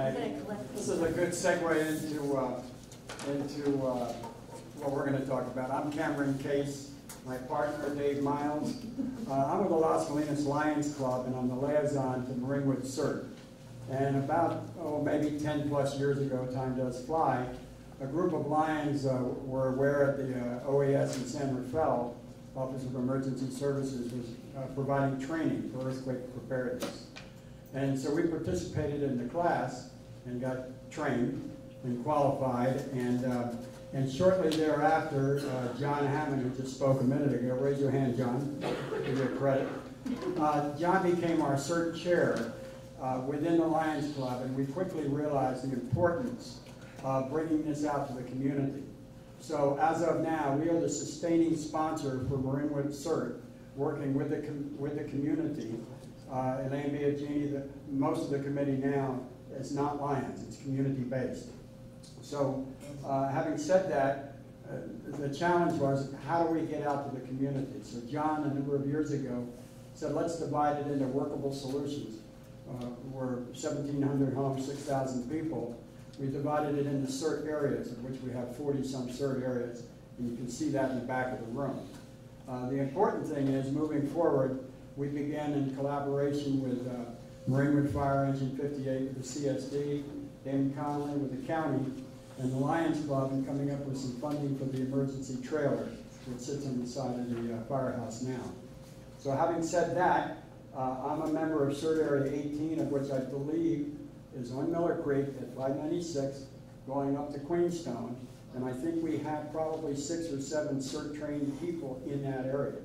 This is a good segue into, uh, into uh, what we're going to talk about. I'm Cameron Case, my partner Dave Miles. Uh, I'm with the Las Molinas Lions Club, and I'm the liaison to Marinwood CERT. And about, oh, maybe 10 plus years ago, time does fly, a group of Lions uh, were aware at the uh, OAS in San Rafael, Office of Emergency Services, was uh, providing training for earthquake preparedness. And so we participated in the class and got trained and qualified. And, uh, and shortly thereafter, uh, John Hammond, who just spoke a minute ago, raise your hand, John, give you credit. Uh, John became our CERT chair uh, within the Lions Club, and we quickly realized the importance of bringing this out to the community. So as of now, we are the sustaining sponsor for Marinwood CERT, working with the, with the community uh, Elaine Biagini, the, most of the committee now is not Lions, it's community-based. So uh, having said that, uh, the challenge was how do we get out to the community? So John, a number of years ago, said let's divide it into workable solutions. Uh, we're 1,700 homes, 6,000 people. We divided it into CERT areas, of which we have 40 some CERT areas, and you can see that in the back of the room. Uh, the important thing is moving forward, we began in collaboration with uh, Marinwood Fire Engine 58 with the CSD, Dan Connolly with the county, and the Lions Club in coming up with some funding for the emergency trailer that sits on the side of the uh, firehouse now. So having said that, uh, I'm a member of CERT Area 18, of which I believe is on Miller Creek at 596, going up to Queenstone, and I think we have probably six or seven CERT trained people in that area.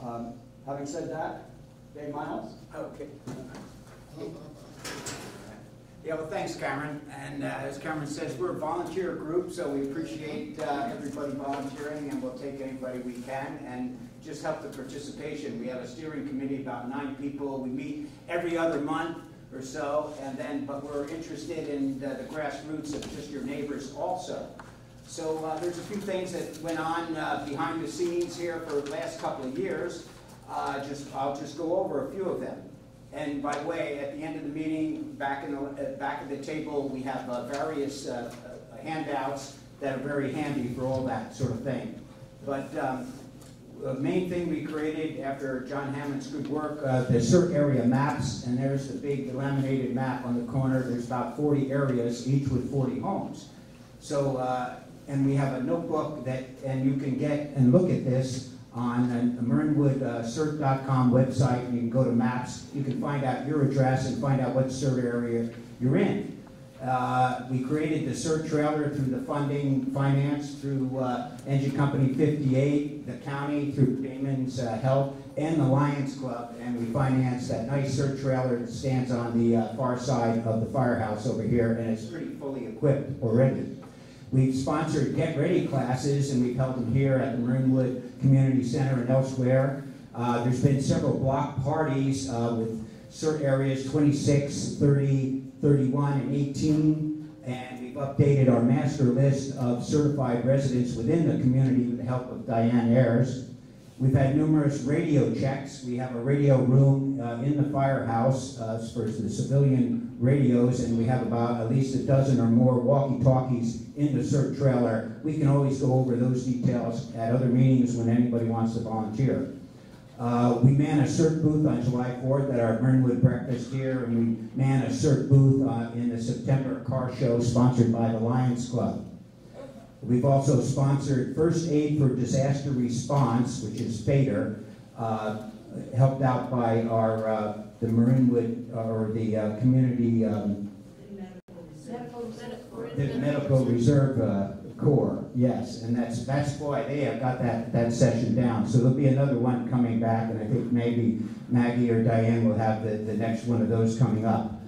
Um, Having said that, Dave Miles? Okay. Yeah, well, thanks, Cameron. And uh, as Cameron says, we're a volunteer group, so we appreciate uh, everybody volunteering, and we'll take anybody we can and just help the participation. We have a steering committee, about nine people. We meet every other month or so, and then, but we're interested in the, the grassroots of just your neighbors also. So uh, there's a few things that went on uh, behind the scenes here for the last couple of years. Uh, just I'll just go over a few of them. And by the way, at the end of the meeting, back in the uh, back of the table, we have uh, various uh, uh, handouts that are very handy for all that sort of thing. But um, the main thing we created after John Hammond's good work, uh, the CERT area maps, and there's the big laminated map on the corner. There's about 40 areas, each with 40 homes. So, and we have a notebook that, and you can get and look at this on the marinwoodcert.com website. You can go to maps. You can find out your address and find out what CERT area you're in. Uh, we created the CERT trailer through the funding finance through uh, Engine Company 58, the county through Damon's uh, help, and the Lions Club. And we financed that nice CERT trailer that stands on the uh, far side of the firehouse over here, and it's pretty fully equipped already. We've sponsored Get Ready classes, and we've held them here at the Marinwood Community Center and elsewhere. Uh, there's been several block parties uh, with CERT areas 26, 30, 31, and 18, and we've updated our master list of certified residents within the community with the help of Diane Ayers. We've had numerous radio checks. We have a radio room uh, in the firehouse uh, for the civilian radios, and we have about at least a dozen or more walkie-talkies in the CERT trailer. We can always go over those details at other meetings when anybody wants to volunteer. Uh, we man a CERT booth on July 4th at our Marinwood breakfast here, and we man a CERT booth uh, in the September car show sponsored by the Lions Club. We've also sponsored First Aid for Disaster Response, which is FADER, uh, helped out by our uh, the Marinwood uh, or the uh, community um, the medical reserve uh, corps. Yes, and that's that's why they have got that that session down. So there'll be another one coming back, and I think maybe Maggie or Diane will have the, the next one of those coming up.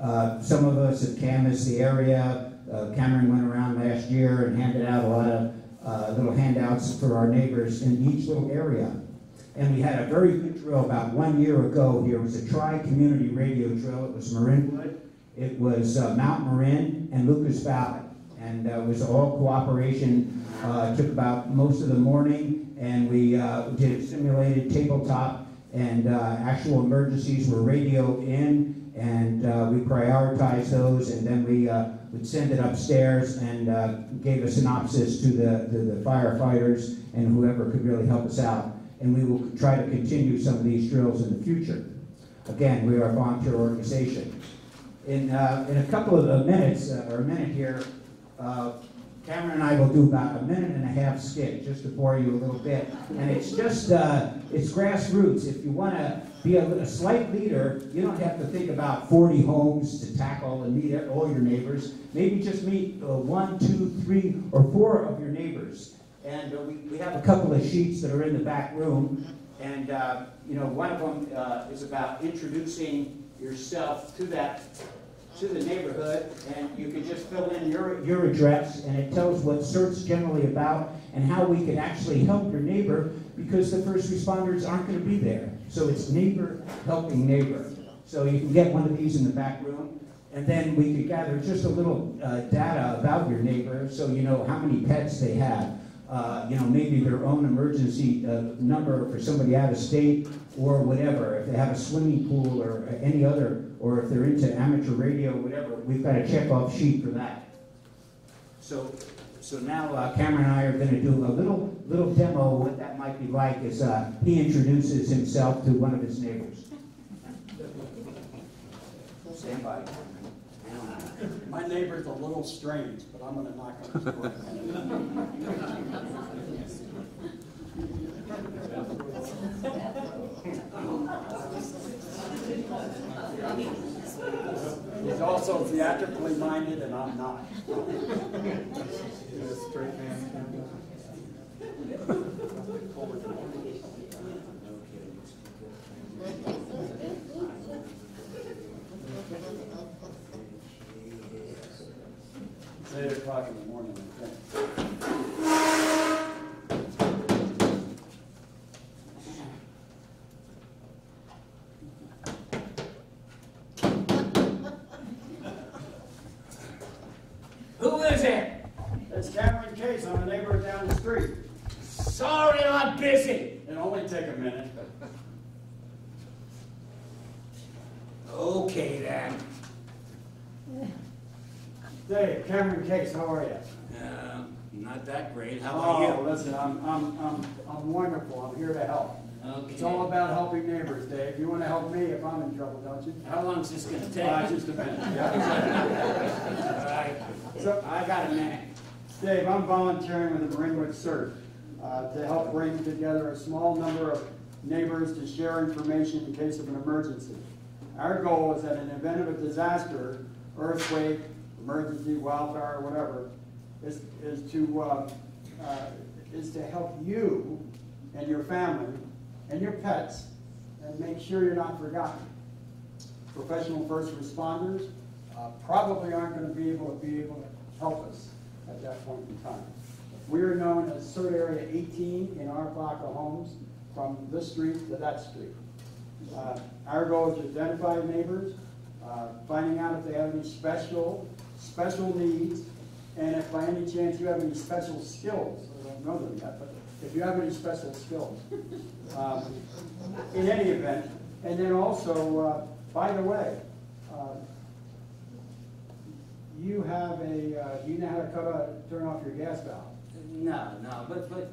Uh, some of us have canvassed the area. Uh, Cameron went around last year and handed out a lot of uh, little handouts for our neighbors in each little area. And we had a very good drill about one year ago here. It was a tri-community radio drill. It was Marinwood, it was uh, Mount Marin, and Lucas Valley. And it was all cooperation. Uh, took about most of the morning, and we uh, did a simulated tabletop and uh, actual emergencies were radioed in, and we prioritized those, and then we would send it upstairs and uh, gave a synopsis to the, to the firefighters and whoever could really help us out. And we will try to continue some of these drills in the future. Again, we are a volunteer organization. In, uh, in a couple of minutes, uh, or a minute here, uh, Cameron and I will do about a minute and a half skit, just to bore you a little bit. And it's just, uh, it's grassroots. If you want to be a, a slight leader, you don't have to think about 40 homes to tackle and meet all your neighbors. Maybe just meet uh, one, two, three, or four of your neighbors. And uh, we, we have a couple of sheets that are in the back room. And, uh, you know, one of them uh, is about introducing yourself to that to the neighborhood, and you can just fill in your, your address, and it tells what CERT's generally about and how we can actually help your neighbor because the first responders aren't going to be there. So it's neighbor helping neighbor. So you can get one of these in the back room, and then we could gather just a little uh, data about your neighbor so you know how many pets they have. Uh, you know, maybe their own emergency uh, number for somebody out of state or whatever. If they have a swimming pool or any other, or if they're into amateur radio, whatever, we've got a check-off sheet for that. So, so now uh, Cameron and I are going to do a little little demo of what that might be like as uh, he introduces himself to one of his neighbors. Stand by. My neighbor's a little strange, but I'm gonna knock on his door. He's also theatrically minded and I'm not. Straight It's eight o'clock in the morning, I think. Who is it? It's Cameron Case, I'm a neighbor down the street. Sorry, I'm busy. It'll only take a minute. Okay then. Dave, Cameron Case, how are you? Uh, not that great. How Oh, about listen, I'm, I'm, I'm, I'm wonderful, I'm here to help. you? It's all about helping neighbors, Dave. You wanna help me if I'm in trouble, don't you? How long's this gonna take? Uh, just a minute, yeah. All right. So, I got a minute. Dave, I'm volunteering with the Ringwood CERT uh, to help bring together a small number of neighbors to share information in case of an emergency. Our goal is that in the event of a disaster, earthquake, emergency, wildfire, whatever, is, is to, uh, uh, is to help you and your family and your pets and make sure you're not forgotten. Professional first responders uh, probably aren't going to be able to be able to help us at that point in time. We are known as CERT Area 18 in our block of homes from this street to that street. Uh, Our goal is to identify neighbors, uh, finding out if they have any special, special needs, and if by any chance you have any special skills, I don't know them yet, but if you have any special skills. um, In any event, and then also, uh, by the way, uh, you have a, uh, you know how to cut a, turn off your gas valve. No, no, but, but,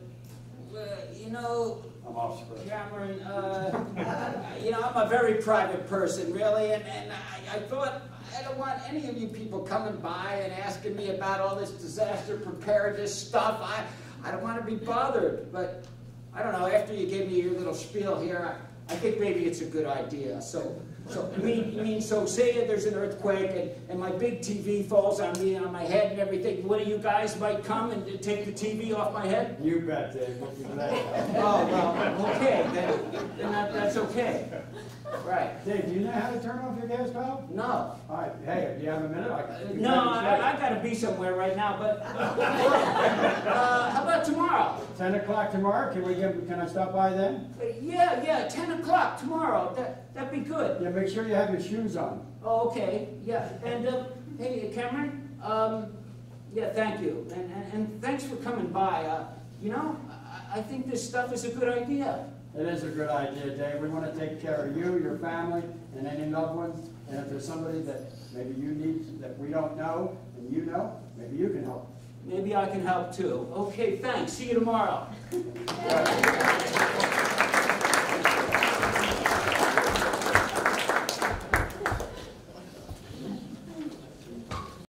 uh, you know, I'm off script. Cameron, uh, you know, I'm a very private person, really, and, and I, I thought, I don't want any of you people coming by and asking me about all this disaster preparedness stuff. I, I don't want to be bothered, but I don't know, after you gave me your little spiel here, I, I think maybe it's a good idea. So, so, I mean, mean, so say there's an earthquake and, and my big TV falls on me and on my head and everything, one of you guys might come and take the TV off my head? You bet, Dave. We'll be glad to help. Oh, well, okay, then, then that, that's okay. Right. Dave, do you know how to turn off your gas valve? No. All right, hey, do you have a minute? I can- No, I, I gotta be somewhere right now, but, uh, how about tomorrow? Ten o'clock tomorrow, can we give, can I stop by then? Uh, Yeah, yeah, ten o'clock tomorrow, that, that'd be good. Yeah, make sure you have your shoes on. Oh, okay, yeah, and, uh, hey, Cameron, um, yeah, thank you, and, and, and thanks for coming by, uh, you know, I, I think this stuff is a good idea. It is a good idea, Dave. We want to take care of you, your family, and any loved ones. And if there's somebody that maybe you need, that we don't know, and you know, maybe you can help. Maybe I can help too. Okay, thanks. See you tomorrow.